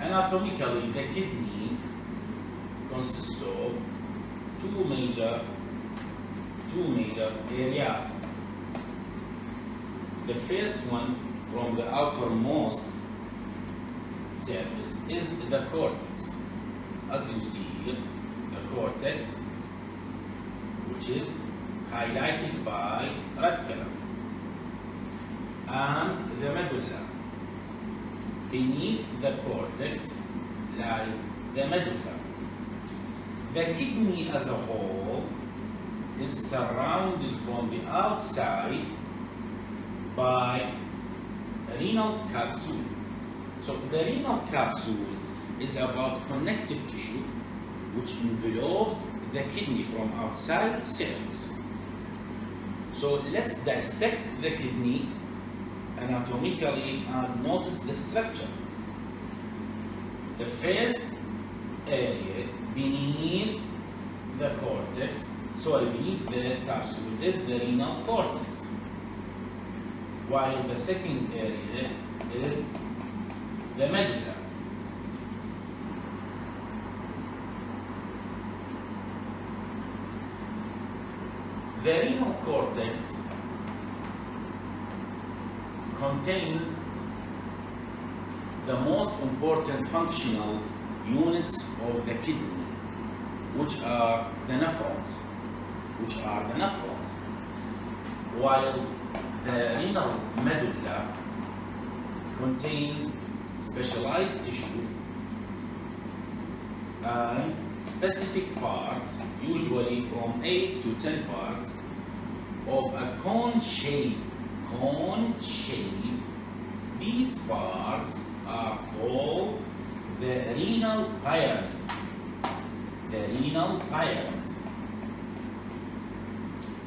anatomically the kidney consists of two major two major areas. The first one from the outermost surface is the cortex. As you see here, the cortex, which is highlighted by red color, and the medulla. Beneath the cortex lies the medulla. The kidney as a whole is surrounded from the outside by renal capsule. So the renal capsule is about connective tissue which envelopes the kidney from outside surface. So let's dissect the kidney anatomically and notice the structure. The first area beneath the cortex, sorry, beneath the capsule is the renal cortex, while the second area is the medulla. The renal cortex contains the most important functional units of the kidney, which are the nephrons, which are the nephrons, while the renal medulla contains specialized tissue and specific parts, usually from 8 to 10 parts, of a cone shape. Cone shape. These parts are called the renal pyramids. The renal pyramids.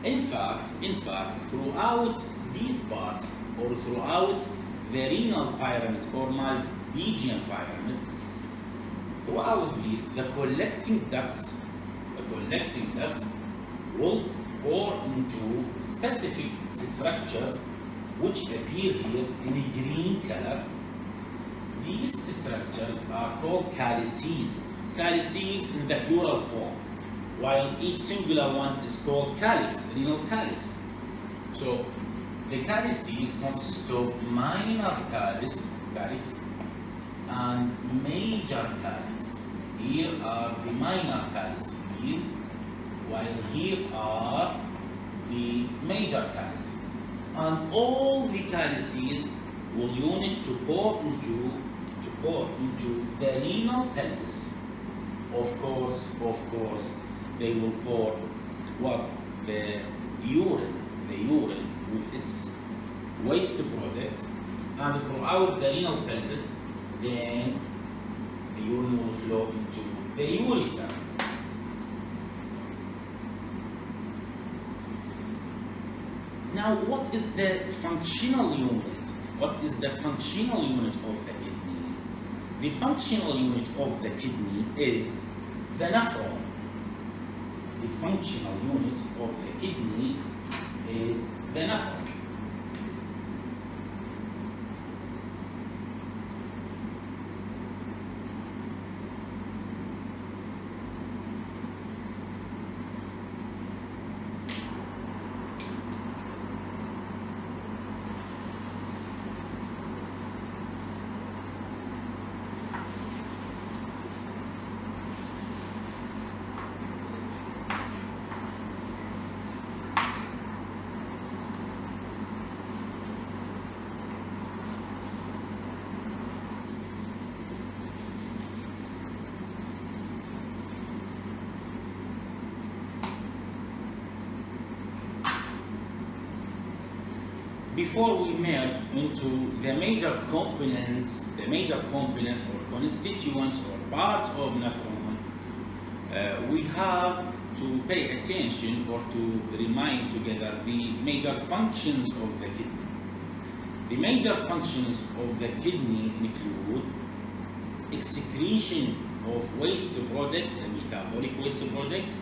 In fact, in fact, throughout these parts or throughout the renal pyramids or Malpighian pyramids, throughout these, the collecting ducts, the collecting ducts will pour into specific structures which appear here in a green color. These structures are called calyces. Calyces in the plural form, while each singular one is called calyx, renal calyx. So the calyces consist of minor calyx, calyx and major calyx. Here are the minor calyces, while here are the major calyces. And all the calyces will unite to pour into to pour into the renal pelvis. Of course, of course, they will pour what the urine, the urine with its waste products, and throughout the renal pelvis, then the urine will flow into the ureter. Now, what is the functional unit? What is the functional unit of the kidney? The functional unit of the kidney is the nephron. The functional unit of the kidney is the nephron. Before we merge into the major components, the major components or constituents or parts of nephron, uh, we have to pay attention or to remind together the major functions of the kidney. The major functions of the kidney include excretion of waste products, the metabolic waste products,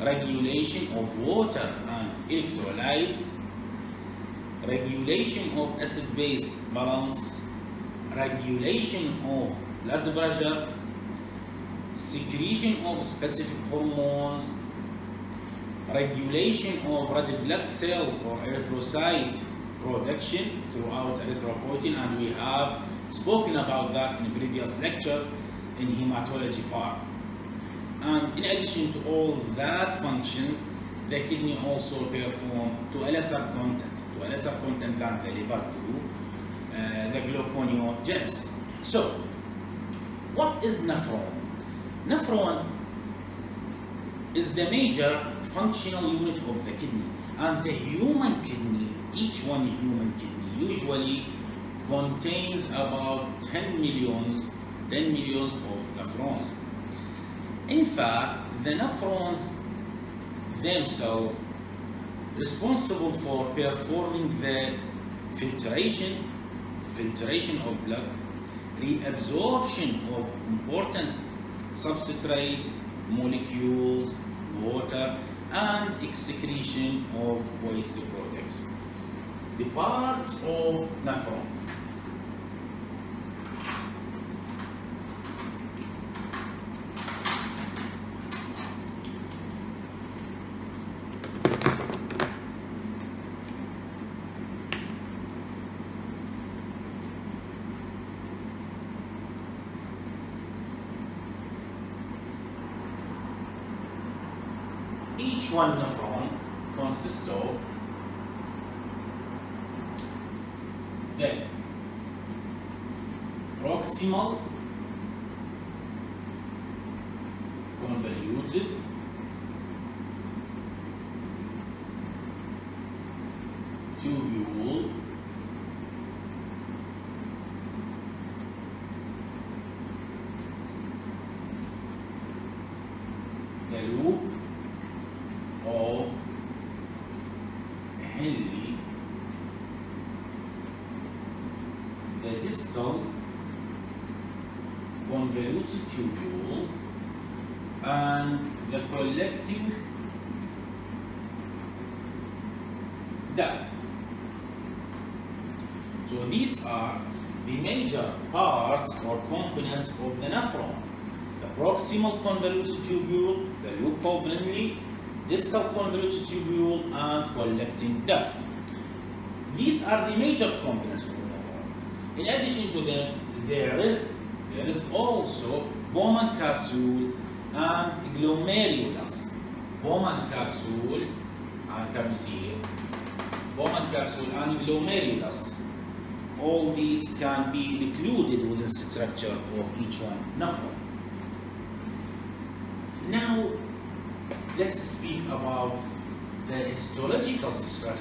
regulation of water and electrolytes, regulation of acid-base balance, regulation of blood pressure, secretion of specific hormones, regulation of red blood cells or erythrocyte production throughout erythropoietin and we have spoken about that in previous lectures in hematology part. And in addition to all that functions, the kidney also perform to a lesser content, to a lesser content than the liver to uh, the gluconeogenesis. So, what is nephron? Nephron is the major functional unit of the kidney and the human kidney, each one human kidney usually contains about 10 millions, 10 millions of nephrons. In fact, the nephrons themselves responsible for performing the filtration, filtration of blood, reabsorption of important substrates, molecules, water, and excretion of waste products. The parts of nephron. One nephron consists of the proximal convoluted tubule the loop of Henle, the distal convoluted tubule and the collecting duct. So these are the major parts or components of the nephron. The proximal convoluted tubule, the loop of Henle, distal convoluted tubule, and collecting duct. These are the major components of the. In addition to them, there is there is also Bowman capsule and glomerulus. Bowman capsule, and can you see here? Bowman capsule and glomerulus. All these can be included within the structure of each one nephron. Now, let's speak about the histological structure